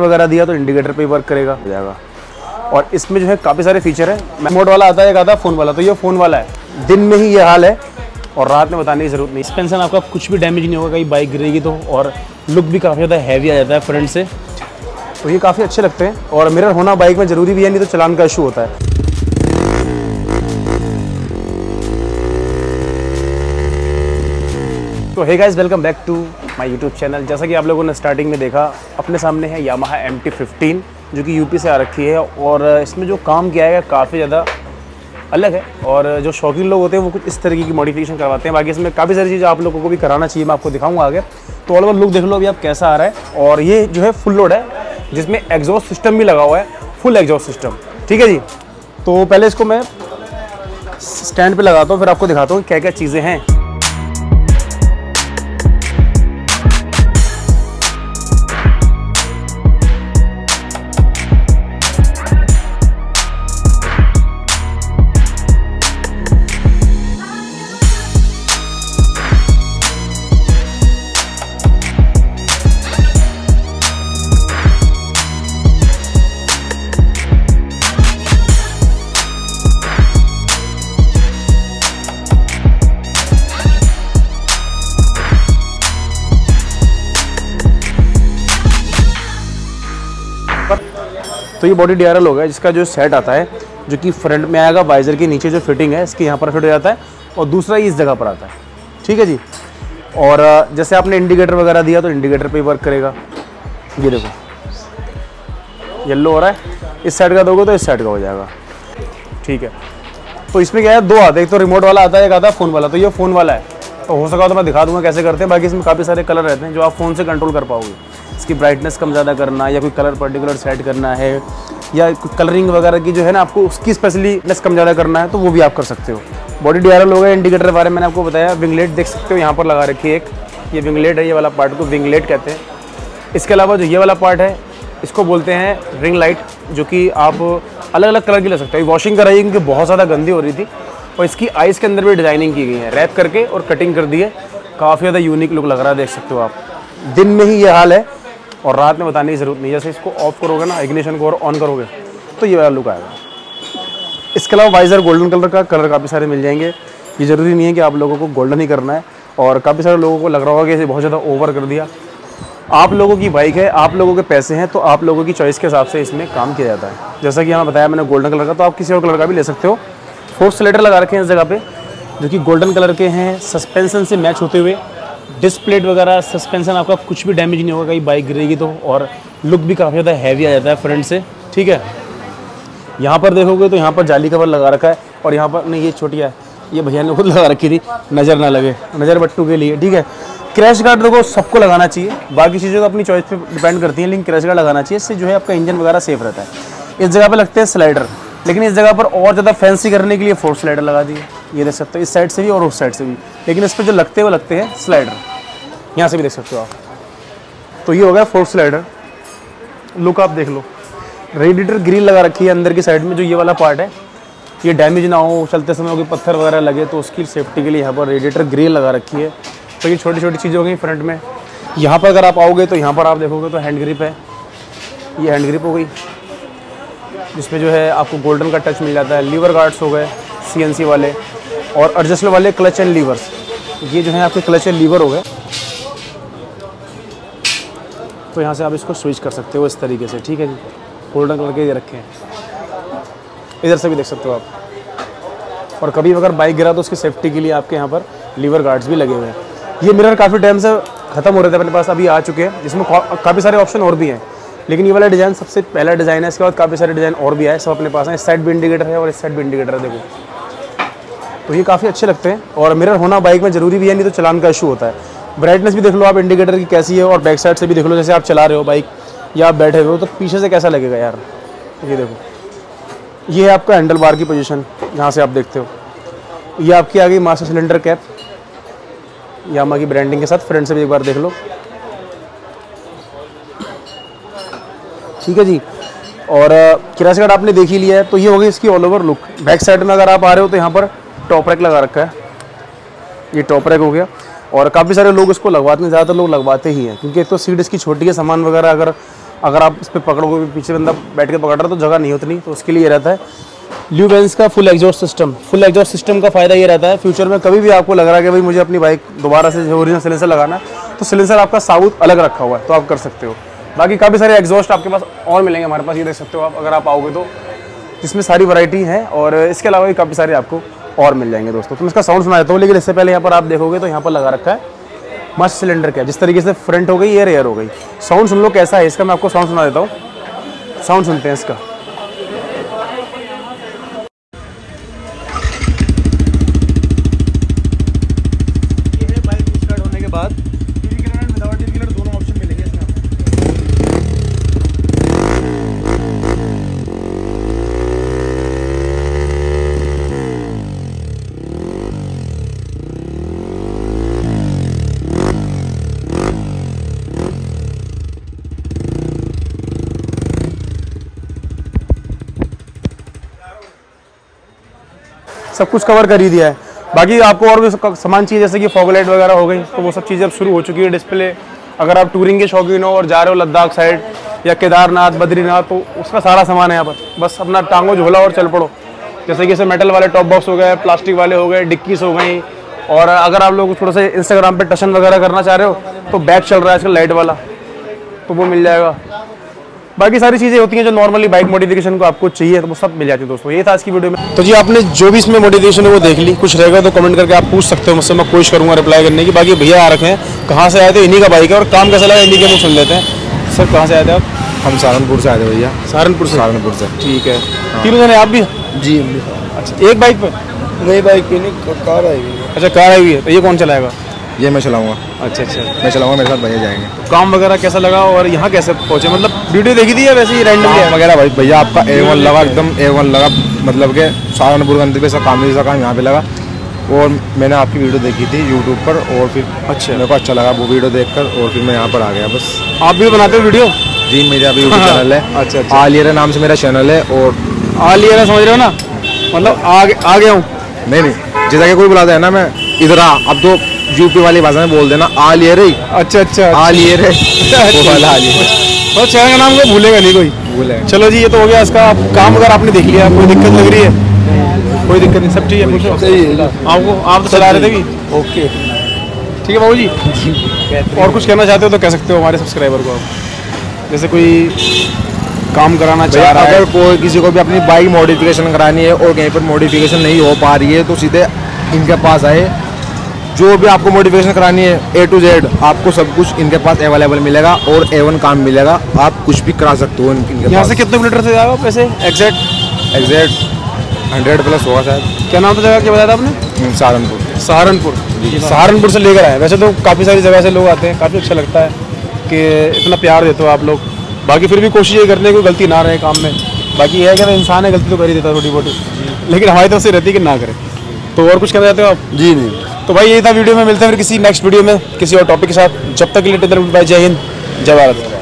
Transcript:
वगैरह दिया तो इंडिकेटर पे वर्क करेगा। हो जाएगा। और इसमें जो है काफ़ी सारे फीचर है। मोड वाला आता है एक आता है फ़ोन वाला। तो ये फ़ोन वाला है। दिन में ही ये हाल है और रात में बताने की ज़रूरत नहीं। सस्पेंशन आपका कुछ भी डैमेज नहीं होगा कहीं बाइक गिरेगी तो। और लुक भी काफ़ी ज़्यादा हैवी आ जाता है फ्रंट से। तो ये काफ़ी अच्छे लगते हैं। और मिरर होना बाइक में ज़रूरी भी है नहीं तो चलान का इशू होता है। तो hey guys welcome back to my YouTube channel जैसा कि आप लोगों ने स्टार्टिंग में देखा, अपने सामने है यामाहा एम टी फिफ्टीन जो कि यूपी से आ रखी है और इसमें जो काम किया है, काफ़ी ज़्यादा अलग है और जो शौकीन लोग होते हैं, वो कुछ इस तरीके की मॉडिफिकेशन करवाते हैं। बाकी इसमें काफ़ी सारी चीज़ें आप लोगों को भी कराना चाहिए, मैं आपको दिखाऊँगा आगे। तो ऑल ओवर लुक देख लो अभी आप कैसा आ रहा है और ये जो है फुल लोड है, जिसमें एग्जॉस्ट सिस्टम भी लगा हुआ है फुल एग्जॉस्ट सिस्टम ठीक है जी? तो पहले इसको मैं स्टैंड पे लगाता हूँ, फिर आपको दिखाता हूँ क्या क्या चीज़ें हैं। तो ये बॉडी डी होगा जिसका जो सेट आता है, जो कि फ्रंट में आएगा वाइजर के नीचे जो फिटिंग है, इसके यहाँ पर फिट हो जाता है और दूसरा इस जगह पर आता है। ठीक है जी? और जैसे आपने इंडिकेटर वगैरह दिया तो इंडिकेटर पे ही वर्क करेगा। ये देखो। येल्लो हो रहा है। इस साइड का दोगे तो इस साइड का हो जाएगा। ठीक है। तो इसमें क्या है? दो आते हैं। एक तो रिमोट वाला आता है, एक आता है फ़ोन वाला। तो ये फ़ोन वाला है। तो हो सका तो मैं दिखा दूँगा कैसे करते हैं। बाकी इसमें काफ़ी सारे कलर रहते हैं जो आप फ़ोन से कंट्रोल कर पाओगे। इसकी ब्राइटनेस कम ज़्यादा करना या कोई कलर पर्टिकुलर सेट करना है, या कलरिंग वगैरह की जो है ना आपको उसकी स्पेशलीनेस कम ज़्यादा करना है तो वो भी आप कर सकते हो। बॉडी डी आर होगा इंडिकेटर के बारे में मैंने आपको बताया विंगलेट देख सकते हो, यहाँ पर लगा रखी है एक। ये विंगलेट है, ये वाला पार्ट को विंगलेट कहते हैं। इसके अलावा जो ये वाला पार्ट है, इसको बोलते हैं रिंग लाइट जो कि आप अलग अलग कलर की ले सकते हो। वॉशिंग कराइए क्योंकि बहुत ज़्यादा गंदी हो रही थी, और इसकी आइज़ के अंदर भी डिज़ाइनिंग की गई है। रैप करके और कटिंग कर दी है। काफ़ी ज़्यादा यूनिक लुक लग रहा है, देख सकते हो आप। दिन में ही ये हाल है। और रात में बताने की ज़रूरत नहीं, जैसे इसको ऑफ़ करोगे ना इग्निशन को और ऑन करोगे तो ये वाला लुक आएगा। इसके अलावा वाइज़र गोल्डन कलर का कलर काफ़ी सारे मिल जाएँगे। ये ज़रूरी नहीं है कि आप लोगों को गोल्डन ही करना है, और काफ़ी सारे लोगों को लग रहा होगा कि इसे बहुत ज़्यादा ओवर कर दिया। आप लोगों की बाइक है, आप लोगों के पैसे हैं तो आप लोगों की चॉइस के हिसाब से इसमें काम किया जाता है। जैसा कि हमें बताया मैंने गोल्डन कलर का तो आप किसी और कलर का भी ले सकते हो। फोर्थ स्लेटर लगा रखे हैं इस जगह पे, जो कि गोल्डन कलर के हैं सस्पेंसन से मैच होते हुए। डिस्प्लेट वगैरह सस्पेंसन आपका कुछ भी डैमेज नहीं होगा, कहीं बाइक गिरेगी तो और लुक भी काफ़ी ज़्यादा हैवी आ जाता है फ्रंट से, ठीक है? यहाँ पर देखोगे तो यहाँ पर जाली कवर लगा रखा है, और यहाँ पर, नहीं, ये छोटिया है, ये भैया ने खुद लगा रखी थी, नज़र ना लगे, नज़र बट्टू के लिए, ठीक है? क्रैश गार्ड देखो सबको लगाना चाहिए, बाकी चीज़ें तो अपनी चॉइस पे डिपेंड करती हैं, लेकिन क्रैश गार्ड लगाना चाहिए, इससे जो है आपका इंजन वगैरह सेफ़ रहता है। इस जगह पे लगते हैं स्लाइडर लेकिन इस जगह पर और ज़्यादा फैंसी करने के लिए फोर्थ स्लाइडर लगा दिए, ये देख सकते हो, इस साइड से भी और उस साइड से भी। लेकिन इस पर जो लगते हैं वो लगते हैं स्लाइडर यहाँ से भी देख सकते हो आप। तो ये हो गया फोर्थ स्लाइडर लुक आप देख लो। रेडिएटर ग्रिल लगा रखी है अंदर की साइड में, जो ये वाला पार्ट है। ये डैमेज ना हो, चलते समय कोई पत्थर वगैरह लगे तो उसकी सेफ्टी के लिए यहाँ पर रेडिएटर ग्रिल लगा रखी है। तो ये छोटी छोटी चीज़ें हो गई फ्रंट में। यहाँ पर अगर आप आओगे तो यहाँ पर आप देखोगे तो हैंड ग्रिप है। ये हैंड ग्रिप हो गई। जिसमें जो है आपको गोल्डन का टच मिल जाता है। लीवर गार्ड्स हो गए सीएनसी वाले। और एडजस्टल वाले क्लच एंड लीवर्स ये जो है आपके क्लच एंड लीवर हो गए। तो यहाँ से आप इसको स्विच कर सकते हो इस तरीके से, ठीक है जी? गोल्डन कलर के ये रखे हैं। इधर से भी देख सकते हो आप। और कभी अगर बाइक गिरा तो उसकी सेफ्टी के लिए आपके यहाँ पर लीवर गार्ड्स भी लगे हुए हैं। ये मिरर काफ़ी टाइम से ख़त्म हो रहे थे, अपने पास अभी आ चुके हैं। जिसमें काफ़ी सारे ऑप्शन और भी हैं। लेकिन ये वाला डिज़ाइन सबसे पहला डिज़ाइन है, इसके बाद काफ़ी सारे डिज़ाइन और भी आए, सब अपने पास हैं। इस साइड भी इंडिकेटर है और इस साइड भी इंडिकेटर है, देखो। तो ये काफ़ी अच्छे लगते हैं और मिरर होना बाइक में ज़रूरी भी है, नहीं तो चलान का इशू होता है। ब्राइटनेस भी देख लो आप इंडिकेटर की कैसी है और बैक साइड से भी देख लो, जैसे आप चला रहे हो बाइक या आप बैठे हुए हो तो पीछे से कैसा लगेगा यार? ये देखो। ये है आपका हैंडल बार की पोजीशन जहाँ से आप देखते हो। ये आपकी आ गई मास्टर सिलेंडर कैप यामा की ब्रांडिंग के साथ फ्रंट से भी एक बार देख लो। ठीक है जी? और किरासी कार्ड आपने देख ही लिया है तो ये होगी इसकी all over look back side में अगर आप आ रहे हो तो यहाँ पर टॉप रैक लगा रखा है। ये टॉप रैक हो गया। और काफ़ी सारे लोग इसको लगवाते हैं, ज़्यादातर लोग लगवाते ही हैं, क्योंकि एक तो सीट इसकी छोटी है, सामान वगैरह अगर अगर आप इस पर पकड़ोगे पीछे बंदा बैठ के पकड़ रहा तो जगह नहीं उतनी तो उसके लिए रहता है। ल्यू बेंस का full exhaust system full exhaust system का फ़ायदा ये रहता है फ्यूचर में कभी भी आपको लग रहा है कि भाई मुझे अपनी बाइक दोबारा से ओरिजिनल सिलेंसर लगाना है तो सिलेंसर आपका साउथ अलग रखा हुआ है तो आप कर सकते हो। बाकी काफ़ी सारे एग्जॉस्ट आपके पास और मिलेंगे हमारे पास, ये देख सकते हो आप, अगर आप आओगे तो। इसमें सारी वैरायटी है, और इसके अलावा भी काफ़ी सारे आपको और मिल जाएँगे दोस्तों। तो मैं इसका साउंड सुना देता हूँ लेकिन इससे पहले यहाँ पर आप देखोगे तो यहाँ पर लगा रखा है मस्त सिलेंडर का जिस तरीके से फ्रंट हो गई एयर एयर हो गई। साउंड सुन लो कैसा है, इसका मैं आपको साउंड सुना देता हूँ। साउंड सुनते हैं इसका ये है बाइक स्टार्ट होने के बाद TV killer and without TV killer दोनों ऑप्शन मिलेंगे इसमें आपको सब कुछ कवर कर ही दिया है। बाकी आपको और भी सामान चाहिए, जैसे कि फॉगलाइट वगैरह हो गई तो वो सब चीज़ें अब शुरू हो चुकी है डिस्प्ले अगर आप टूरिंग के शौकीन हो और जा रहे हो लद्दाख साइड या केदारनाथ, बद्रीनाथ तो उसका सारा सामान है यहाँ पर। बस अपना टांगो झोला और चल पड़ो। जैसे कि जैसे मेटल वाले टॉप बॉक्स हो गए प्लास्टिक वाले हो गए डिक्कीस हो गई। और अगर आप लोग थोड़ा सा इंस्टाग्राम पे टशन वगैरह करना चाह रहे हो तो बैग चल रहा है आजकल लाइट वाला तो वो मिल जाएगा। बाकी सारी चीज़ें होती हैं जो नॉर्मली बाइक मॉडिफिकेशन को आपको चाहिए तो वो सब मिल जाती है दोस्तों। ये था आज की वीडियो में। तो जी आपने जो भी इसमें मॉडिफिकेशन है वो देख ली। कुछ रहेगा तो कमेंट करके आप पूछ सकते हो मुझसे। मैं कोशिश करूँगा रिप्लाई करने की। बाकी भैया आ रखे हैं। कहाँ से आए थे? इन्हीं का बाइक है। और काम कैसा लगा? इन्हीं के मुँह सुन लेते हैं। सर कहाँ से आए थे आप? हम सहारनपुर से आए थे भैया। सहारनपुर से? सहारनपुर से। ठीक है। तीनों जने आप भी? जी। अच्छा एक बाइक पर नई बाइक की नहीं कार आएगी अच्छा कार आई हुई है। तो ये कौन चलाएगा? ये मैं चलाऊँगा। अच्छा अच्छा। मैं चलाऊँगा मेरे साथ भैया जाएँगे। काम वगैरह कैसा लगा और यहाँ कैसे पहुँचे? मतलब वीडियो देखी थी या वैसे ही रैंडम वगैरह भाई भैया आपका ए वन लगा एकदम ए वन लगा मतलब के सहारनपुर अंदर पे सब काम जैसा काम यहाँ पे लगा। और मैंने आपकी वीडियो देखी थी यूट्यूब पर और फिर अच्छा। मेरे को अच्छा लगा वो वीडियो देखकर और फिर मैं यहाँ पर आ गया बस। आप भी बनाते हो वीडियो जी मेरा अभी यूट्यूब चैनल है। अच्छा, अच्छा। आलियर नाम से मेरा चैनल है और आलियरा समझ रहे हो ना? मतलब आ गया हूँ नहीं नहीं जैसा कि कोई बुलाता है ना मैं इधर आ अब तो यूपी वाली भाषा में बोल देना आलियर। ही अच्छा अच्छा। आलियर। है वो वाला और चैनल का नाम को भूलेगा नहीं कोई। भूले चलो जी ये तो हो गया इसका। काम वगैरह आपने देख लिया कोई दिक्कत लग रही है? कोई दिक्कत नहीं सब ठीक है पूछो। आपको आप तो चला रहे थे भी ओके। ठीक है बाबू जी और कुछ कहना चाहते हो तो कह सकते हो हमारे सब्सक्राइबर को आप। जैसे कोई काम कराना चाह रहा है। अगर कोई किसी को भी अपनी बाइक मॉडिफिकेशन करानी है और कहीं पर मॉडिफिकेशन नहीं हो पा रही है तो सीधे इनके पास आए। जो भी आपको मॉडिफिकेशन करानी है ए टू जेड आपको सब कुछ इनके पास अवेलेबल मिलेगा और ए वन काम मिलेगा। आप कुछ भी करा सकते हो इनके यहाँ से कितने किलोमीटर से जाएगा वैसे? एग्जैक्ट एग्जैक्ट हंड्रेड प्लस होगा शायद। क्या नाम था जगह क्या बताया था आपने? हम्म, सहारनपुर। सहारनपुर। सहारनपुर से लेकर आए। वैसे तो काफ़ी सारी जगह से लोग आते हैं काफ़ी अच्छा लगता है कि इतना प्यार देते हो आप लोग। बाकी फिर भी कोशिश ये करते हैं कोई गलती ना रहे काम में। बाकी यह है कि इंसान है गलती तो कर ही देता है छोटी मोटी लेकिन हमारी तरफ़ से रहती है कि ना करें। तो और कुछ कहना चाहते हो आप? जी नहीं। तो भाई, यही था वीडियो में। मिलते हैं फिर किसी नेक्स्ट वीडियो में, किसी और टॉपिक के साथ। जब तक के लिए भाई जय हिंद, जय भारत।